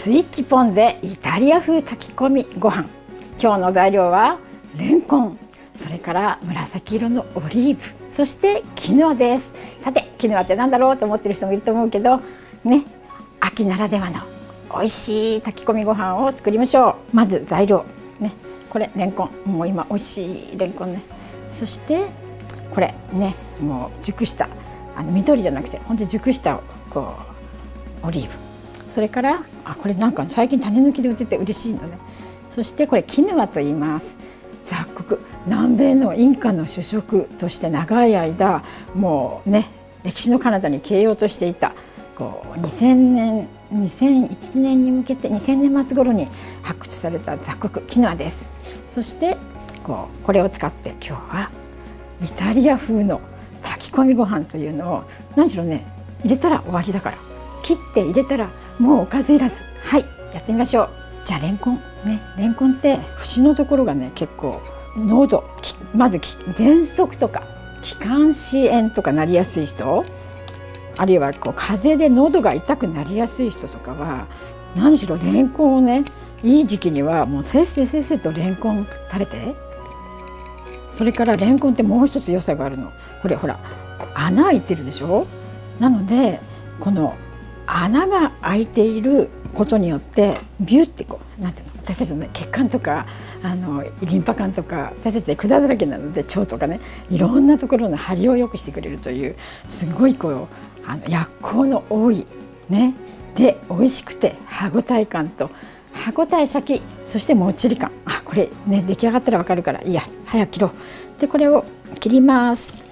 スイッチポンでイタリア風炊き込みご飯。今日の材料はレンコン。それから紫色のオリーブ。そしてキヌアです。さてキヌアって何だろうと思ってる人もいると思うけどね秋ならではの美味しい炊き込みご飯を作りましょう。まず材料。ねこれレンコン。もう今美味しいレンコンね。そしてこれねもう熟したあの緑じゃなくて本当に熟したこうオリーブ。それからあこれなんか最近種抜きで売ってて嬉しいのね。そしてこれキヌアと言います。雑穀南米のインカの主食として長い間もうね歴史の彼方に消えようとしていた。こう2000年2001年に向けて2000年末頃に発掘された雑穀キヌアです。そしてこうこれを使って今日はイタリア風の炊き込みご飯というのを何しろね。入れたら終わりだから。切って入れたらもうおかずいらず。はい。やってみましょう。じゃあレンコンね。レンコンって節のところがね結構喉まず喘息とか気管支炎とかなりやすい人あるいはこう風邪で喉が痛くなりやすい人とかは何しろレンコンをねいい時期にはもうせっせせっせとレンコン食べて。それからレンコンってもう一つ良さがあるの。これほら穴開いてるでしょ？なのでこの穴が開いていることによってビュってこうなんていうの私たちの、ね、血管とかあのリンパ管とか私たちで管だらけなので腸とかねいろんなところの張りを良くしてくれるというすごいこうあの薬効の多いねで美味しくて歯ごたえ感と歯ごたえシャキそしてもっちり感。あこれね出来上がったらわかるからいいや早く切ろう。でこれを切ります。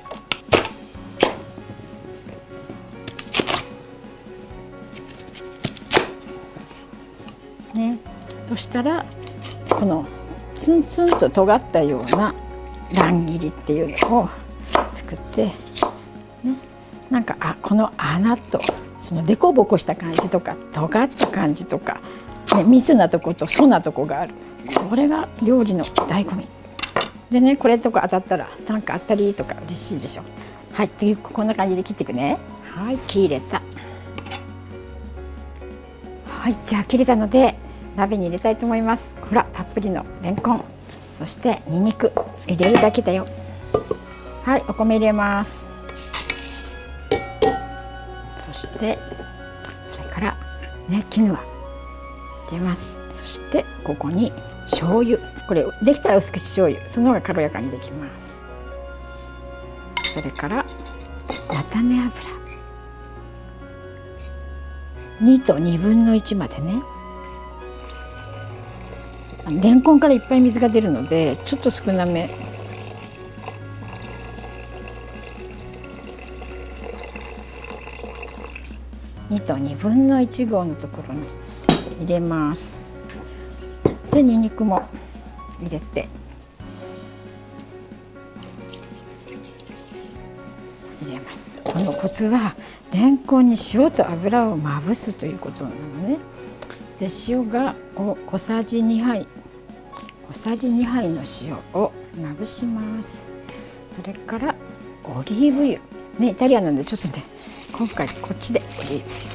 したらこのツンツンと尖ったような乱切りっていうのを作ってねなんかあこの穴とその凸凹した感じとか尖った感じとか、ね、密なとこと粗なとこがある。これが料理の醍醐味。でねこれとか当たったらなんか当たりとか嬉しいでしょ。はいでこんな感じで切っていくね。はい切れた。はいじゃあ切れたので鍋に入れたいと思います。ほらたっぷりのレンコン。そしてにんにく入れるだけだよ。はいお米入れます。そしてそれからねキヌア。入れます。そしてここに醤油。これできたら薄口醤油。その方が軽やかにできます。それから菜種油。2と2分の1までね。レンコンからいっぱい水が出るのでちょっと少なめ。2と2分の1合のところに入れます。でにんにくも入れて。入れます。このコツはレンコンに塩と油をまぶすということなのね。で塩がを小さじ2杯。小さじ2杯の塩をまぶします。それからオリーブ油。ねイタリアなんでちょっとね今回こっちでオリーブ油。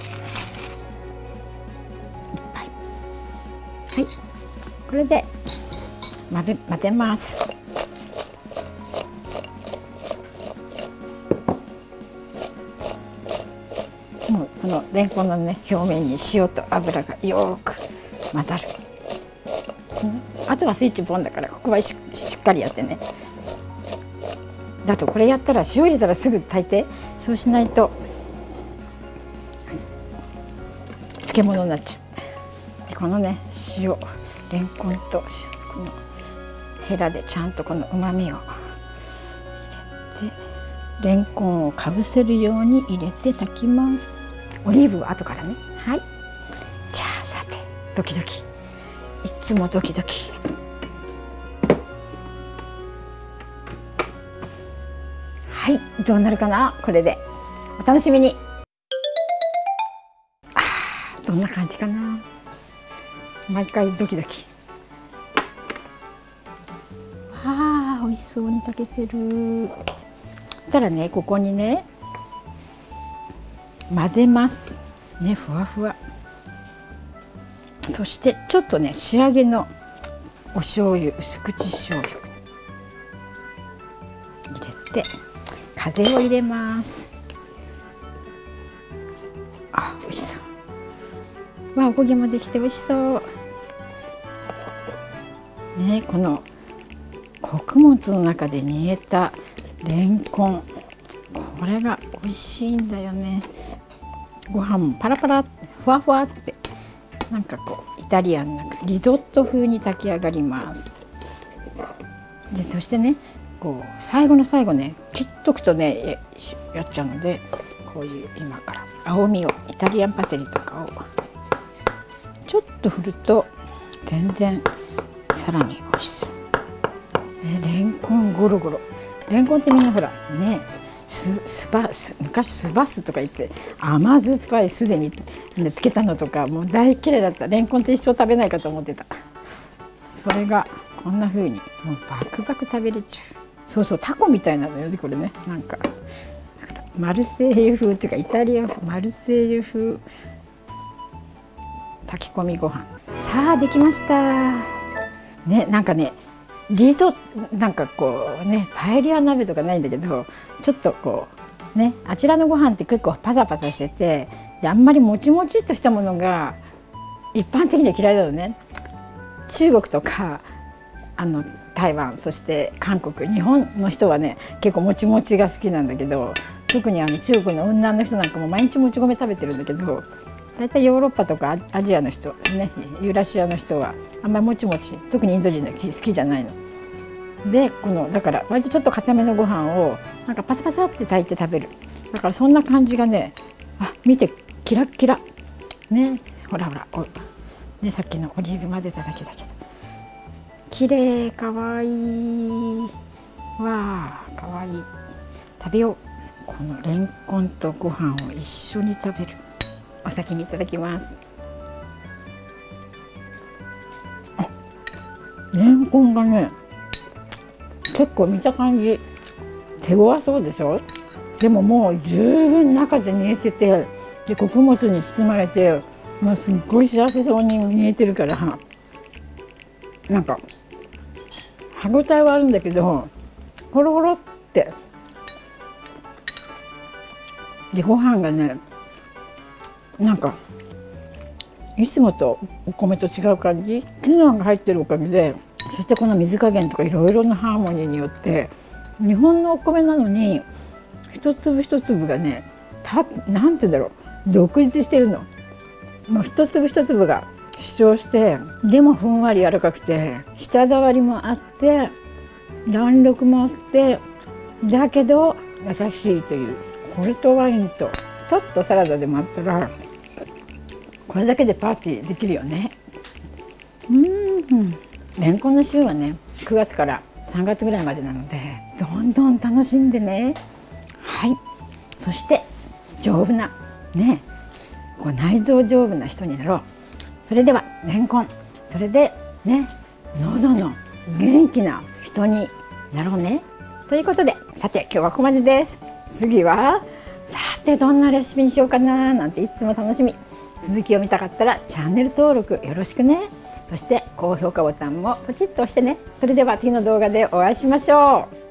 いっぱい。はい。これで混ぜ混ぜます。もうこのレンコンのね表面に塩と油がよく混ざる、あとはスイッチポンだからここはしっかりやってね。だとこれやったら塩入れたらすぐ炊いてそうしないと、はい、漬物になっちゃう。でこのね塩レンコンとこのヘラでちゃんとこのうまみを入れてレンコンをかぶせるように入れて炊きます。オリーブは後からね。はい。じゃあさてドキドキ。いつもドキドキ。はいどうなるかな？これで。お楽しみに。あどんな感じかな？毎回ドキドキ。あー美味しそうに炊けてる。たらねここにね混ぜます。ねふわふわ。そしてちょっとね仕上げのお醤油薄口醤油。入れて風を入れます。あ美味しそう。わおこげもできて美味しそう。ねこの穀物の中で煮えたレンコン。これが美味しいんだよね。ご飯もパラパラふわふわって。なんかこうイタリアンなリゾット風に炊き上がります。でそしてねこう最後の最後ね切っとくとねやっちゃうのでこういう今から青みをイタリアンパセリとかをちょっと振ると全然さらに美味しそう、ね、レンコンゴロゴロ。レンコンってみんなほらねすすばす昔すばすとか言って甘酸っぱいすでにつけたのとかもう大嫌いだった。レンコンって一生食べないかと思ってた。それがこんな風にもうバクバク食べれちゃう。そうそうタコみたいなのよねこれね。なんかマルセイユ風っていうかイタリアマルセイユ風炊き込みご飯。さあできました。ねなんかねリゾなんかこうねパエリア鍋とかないんだけどちょっとこうねあちらのご飯って結構パサパサしててであんまりもちもちっとしたものが一般的には嫌いだよね。中国とかあの台湾そして韓国日本の人はね結構もちもちが好きなんだけど特にあの中国の雲南の人なんかも毎日もち米食べてるんだけど大体ヨーロッパとかアジアの人ねユーラシアの人はあんまりもちもち特にインド人の好きじゃないの。でこのだから割とちょっと固めのご飯をなんかパサパサって炊いて食べる。だからそんな感じがねあ見てキラッキラ。ねほらほらお、ね、さっきのオリーブ混ぜただけだけど。綺麗かわいい。わあかわいい。食べよう。このレンコンとご飯を一緒に食べる。お先にいただきます。レンコンがね結構見た感じ手強そうでしょ？でももう十分中で煮えててで穀物に包まれてもうすっごい幸せそうに見えてるからなんか歯ごたえはあるんだけどほろほろって。でご飯がねなんかいつもとお米と違う感じ？キノアが入ってるおかげでそしてこの水加減とかいろいろなハーモニーによって日本のお米なのに一粒一粒がねたなんて言うんだろう独立してるの。もう一粒一粒が主張してでもふんわり柔らかくて舌触りもあって弾力もあってだけど優しいというこれとワインとちょっとサラダでもあったらこれだけでパーティーできるよね。うん。レンコンの旬はね9月から3月ぐらいまでなのでどんどん楽しんでね。はい。そして丈夫なねこう内臓丈夫な人になろう。それではレンコン。それでね喉の元気な人になろうね。ということでさて今日はここまでです。次はさてどんなレシピにしようかななんていつも楽しみ続きを見たかったらチャンネル登録よろしくね。そして高評価ボタンもポチッと押してね。それでは次の動画でお会いしましょう。